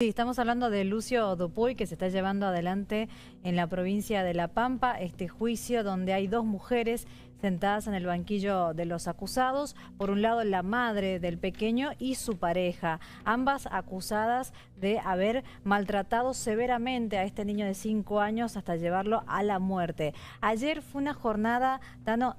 Sí, estamos hablando de Lucio Dupuy, que se está llevando adelante en la provincia de La Pampa este juicio donde hay dos mujeres sentadas en el banquillo de los acusados. Por un lado, la madre del pequeño y su pareja, ambas acusadas de haber maltratado severamente a este niño de cinco años hasta llevarlo a la muerte. Ayer fue una jornada, Tano,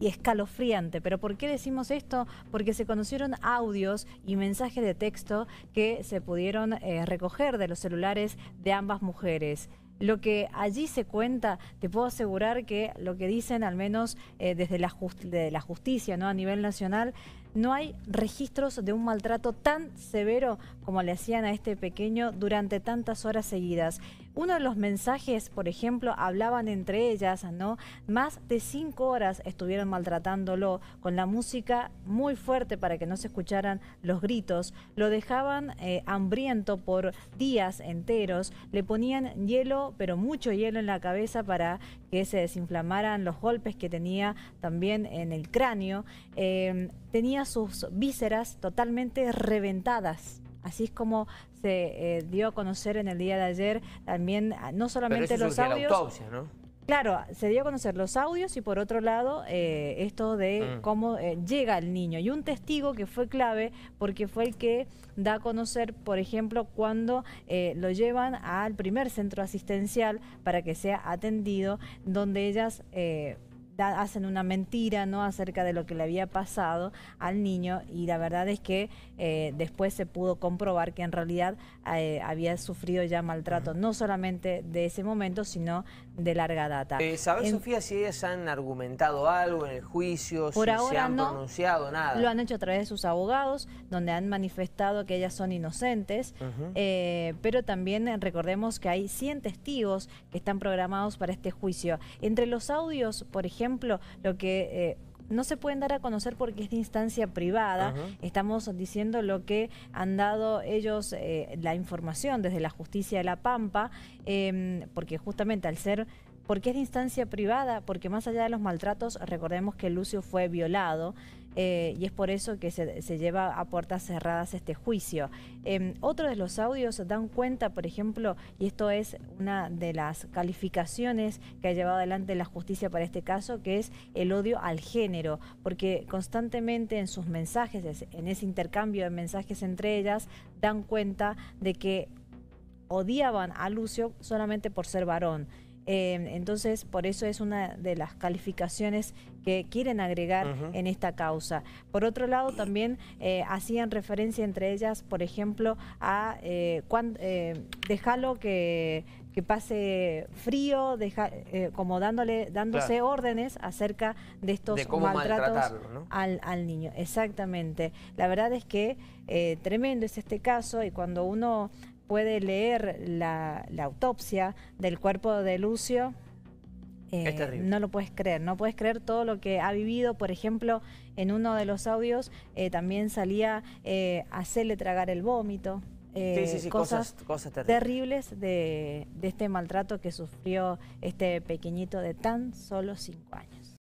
y escalofriante. ¿Pero por qué decimos esto? Porque se conocieron audios y mensajes de texto que se pudieron eh, recoger de los celulares de ambas mujeres. Lo que allí se cuenta, te puedo asegurar que lo que dicen, al menos eh, desde la, de la justicia ¿no? a nivel nacional, no hay registros de un maltrato tan severo como le hacían a este pequeño durante tantas horas seguidas. Uno de los mensajes, por ejemplo, hablaban entre ellas, ¿no? Más de cinco horas estuvieron maltratándolo con la música muy fuerte para que no se escucharan los gritos. Lo dejaban eh, hambriento por días enteros. Le ponían hielo, pero mucho hielo en la cabeza para que se desinflamaran los golpes que tenía también en el cráneo. Eh, tenía sus vísceras totalmente reventadas. Así es como se eh, dio a conocer en el día de ayer también, ah, no solamente los audios... ¿no? Claro, se dio a conocer los audios y por otro lado eh, esto de mm. cómo eh, llega el niño. Y un testigo que fue clave porque fue el que da a conocer, por ejemplo, cuando lo llevan al primer centro asistencial para que sea atendido, donde ellas hacen una mentira no acerca de lo que le había pasado al niño y la verdad es que eh, después se pudo comprobar que en realidad eh, había sufrido ya maltrato no solamente de ese momento sino de larga data. Eh, ¿Sabes Sofía si ellas han argumentado algo en el juicio, si se han pronunciado nada? Lo han hecho a través de sus abogados donde han manifestado que ellas son inocentes eh, pero también recordemos que hay 100 testigos que están programados para este juicio. Entre los audios, por ejemplo ejemplo, lo que... Eh, no se pueden dar a conocer porque es de instancia privada. Estamos diciendo lo que han dado ellos eh, la información desde la justicia de La Pampa, em, porque justamente al ser porque es de instancia privada, porque más allá de los maltratos, recordemos que Lucio fue violado eh, y es por eso que se, lleva a puertas cerradas este juicio. Eh, otro de los audios dan cuenta, por ejemplo, y esto es una de las calificaciones que ha llevado adelante la justicia para este caso, que es el odio al género, porque constantemente en sus mensajes, en ese intercambio de mensajes entre ellas, dan cuenta de que odiaban a Lucio solamente por ser varón. Em, entonces, por eso es una de las calificaciones que quieren agregar en esta causa. Por otro lado, también eh, hacían referencia entre ellas, por ejemplo, a eh, eh dejarlo que, pase frío, deja, eh, como dándole, dándose órdenes acerca de estos maltratos al, al, niño. Exactamente. La verdad es que tremendo es este caso y cuando uno puede leer la, autopsia del cuerpo de Lucio, eh, no lo puedes creer, no puedes creer todo lo que ha vivido. Por ejemplo, en uno de los audios eh, también salía eh, hacerle tragar el vómito. Eh, cosas, terribles de, de este maltrato que sufrió este pequeñito de tan solo cinco años.